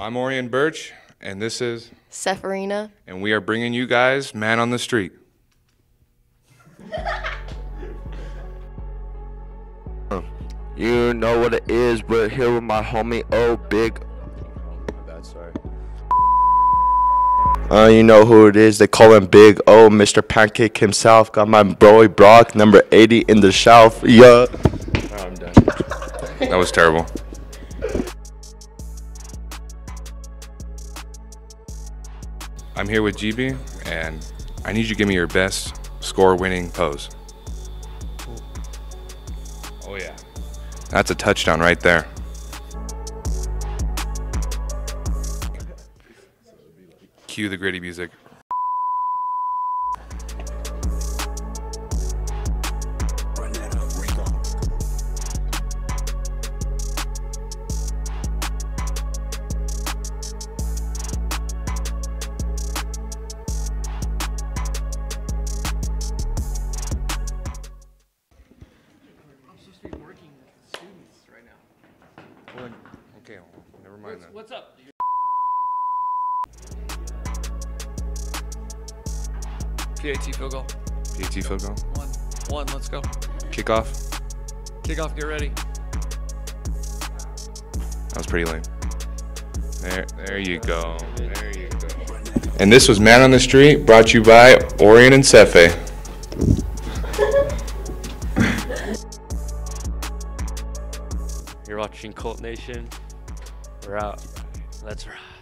I'm Orion Birch, and this is, Sephirina. and we are bringing you guys Man on the Street. You know what it is, but here with my homie O Big. That's sorry. Uh, you know who it is. They call him Big O, Mr. Pancake himself. Got my boy Brock, number 80 in the shelf. Yeah. I'm done. That was terrible. I'm here with GB, and I need you to give me your best score-winning pose. Oh yeah. That's a touchdown right there. Cue the gritty music. Okay, well, never mind then. What's up? PAT field goal. PAT field goal. One. One. Let's go. Kickoff. Kickoff. Get ready. That was pretty lame. There, there you go. There you go. And this was Man on the Street, brought to you by Orion and Sefe. You're watching Colt Nation. We're out. Let's ride.